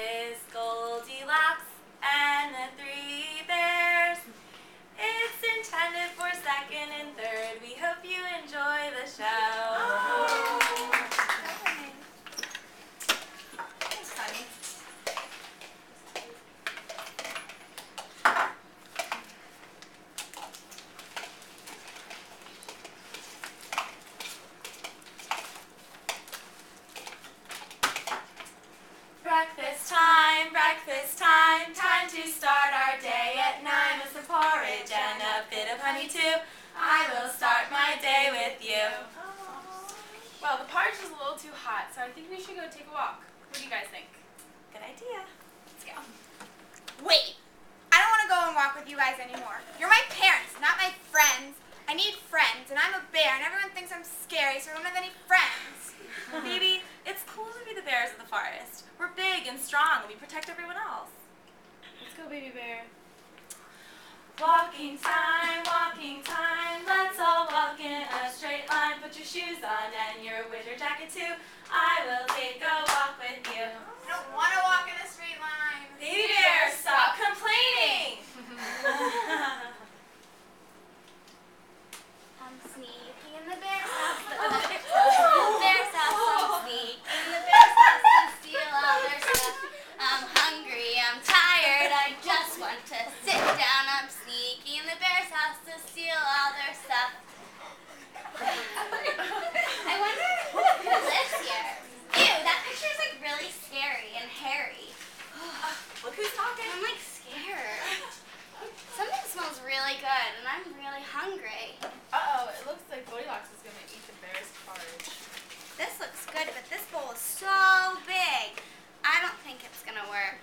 is Goldilocks and the Three Bears. It's intended for second and third. We hope you enjoy the show. Thanks, honey. Breakfast time, breakfast time, time to start our day at nine with some porridge and a bit of honey too. I will start my day with you. Well, the porridge is a little too hot, so I think we should go take a walk. What do you guys think? Good idea. Let's go. Wait, I don't want to go and walk with you guys anymore. You're my parents, not my friends. I need friends, and I'm a bear, and everyone thinks I'm scary, so I don't have any friends. Baby, it's cool to be the bears of the forest. We're big and strong, and we protect everyone else. Let's go, baby bear. Walking time, too. I will take a walk with you. I don't want to walk in a straight line. Baby bear, stop complaining! I'm sneaking in the bear's house. Oh. The bear's house. I'm sneaking in the bear's house to steal all their stuff. I'm hungry. I'm tired. I just want to sit down. I'm sneaking in the bear's house to steal all their stuff. I wonder who lives here. Ew, that picture's like really scary and hairy. Look who's talking. I'm like scared. Something smells really good, and I'm really hungry. Uh-oh, it looks like Goldilocks is going to eat the bear's porridge. This looks good, but this bowl is so big. I don't think it's gonna work.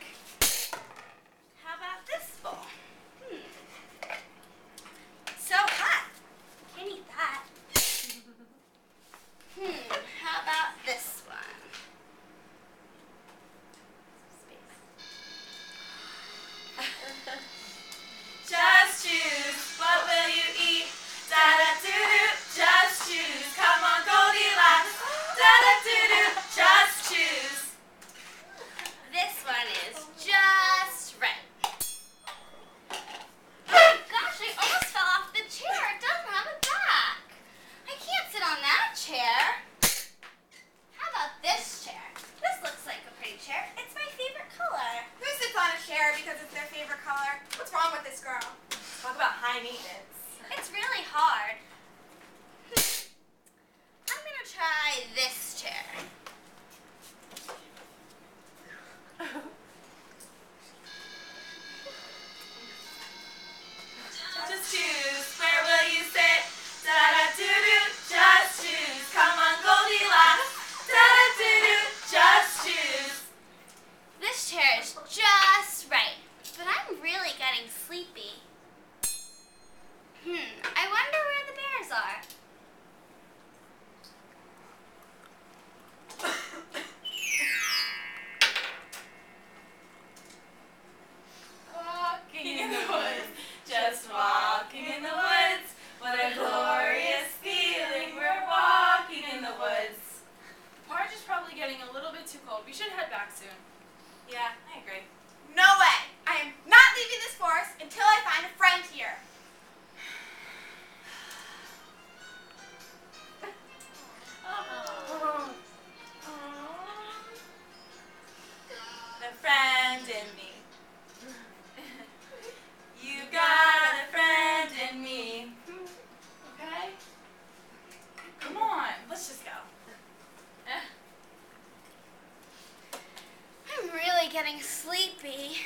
Getting sleepy.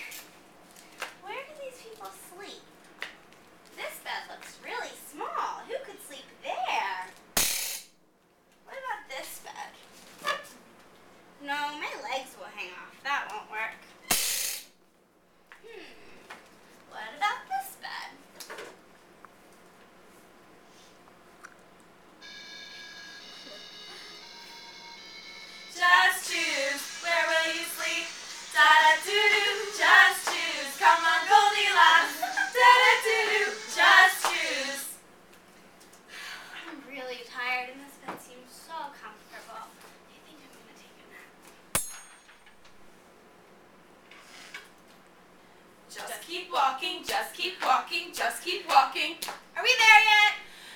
Walking, just keep walking, just keep walking. Are we there yet?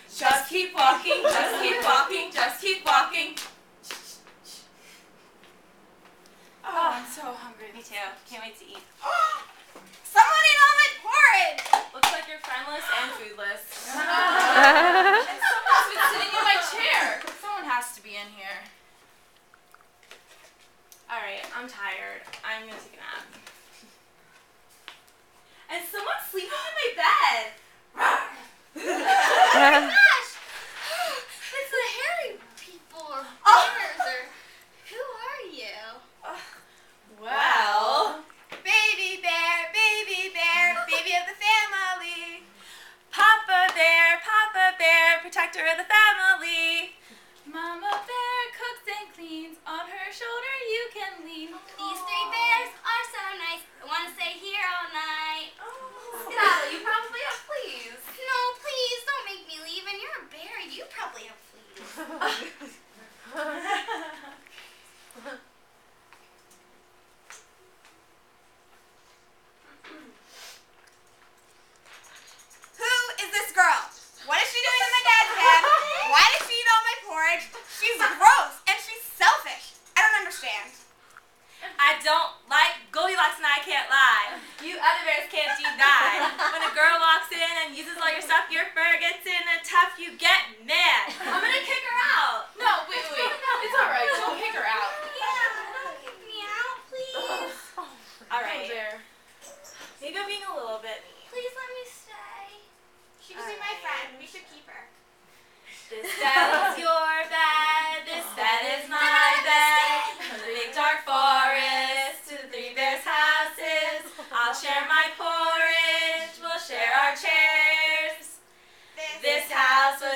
Just keep walking, just keep walking, just keep walking. Oh, ah. I'm so hungry. Me too. Can't wait to eat. Oh, someone ate all my porridge! Looks like you're friendless and foodless. and someone's been sitting in my chair. Someone has to be in here. Alright, I'm tired. I'm gonna take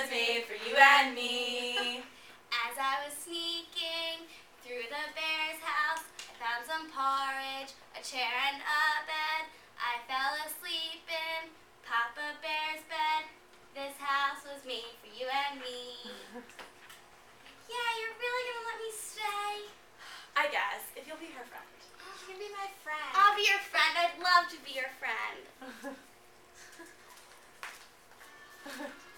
was made for you and me. As I was sneaking through the bear's house, I found some porridge, a chair, and a bed. I fell asleep in Papa Bear's bed. This house was made for you and me. Yeah, you're really gonna let me stay? I guess, if you'll be her friend. Oh, she can be my friend. I'll be your friend. I'd love to be your friend.